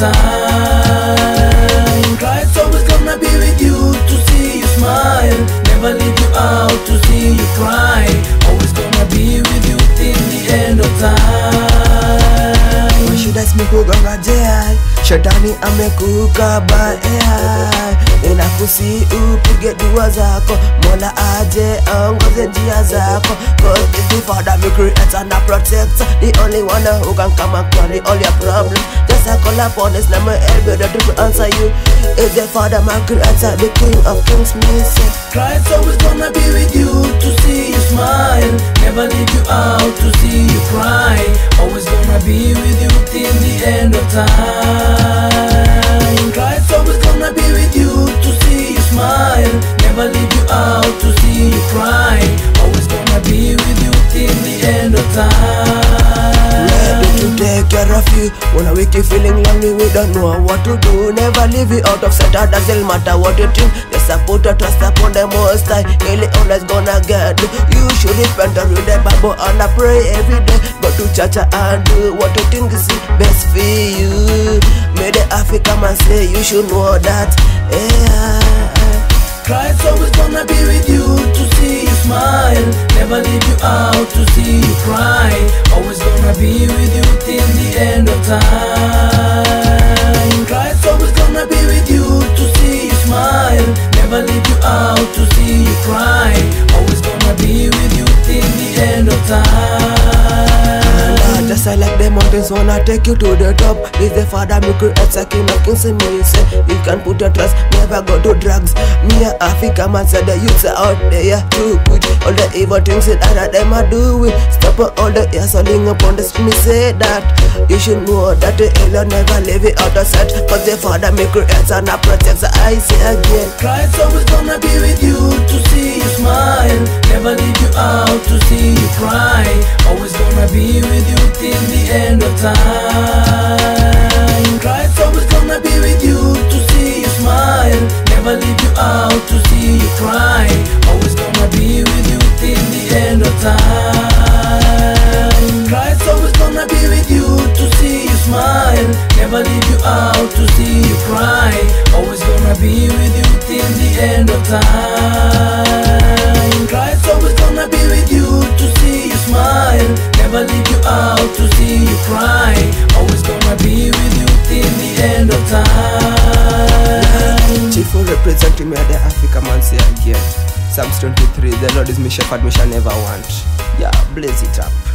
time. Christ always gonna be with you to see you smile, never leave you out to see you cry. Always gonna be with you till the end of time. shida zimekugongojea shetani amekuka baya inakusi upige dua zako mola aje aongoze njia zako cause it's the father me creator and a protector the only one who can come and clear all your problems just a his name and be ready to answer you is the father my creator the king of kings me say Christ always gonna be with you to see you smile, never leave you out to see you cry. Always gonna be with you till the end of time. Christ always gonna be with you to see you smile, never leave you out to see you cry. Always gonna be with you till the end of time. You When a you feeling lonely, we don't know what to do. Never leave you out of sight, it doesn't matter what you think. A put a trust upon the most high. Really always gonna get you You should repent and read the Bible and I pray every day. Go to church and do what you think is best for you. May the Africa man say you should know that. Yeah. Christ always gonna be with you to see you smile, never leave you out to see you cry. Always gonna be with you till end of time. The wanna take you to the top. Is the father me create a king of kings and me say You can put your trust, never go to drugs. Me a Africa man said the youths are out there to put All the evil things that other them are doing. Stop all the hustling upon the me say that You should know that the alien never leave it out of sight. Cause the father me creates and I protects I say again Christ always gonna be with you to see you smile, never leave you out to see you cry. Always time. Christ always gonna be with you to see you smile, never leave you out to see you cry. Always gonna be with you till the end of time. Christ always gonna be with you to see you smile, never leave you out to see you cry. Always gonna be with you till the end of time. Will represent me the Africa man say again. Psalms 23 The Lord is my shepherd, me shall never want. Yeah, blaze it up